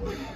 Bye.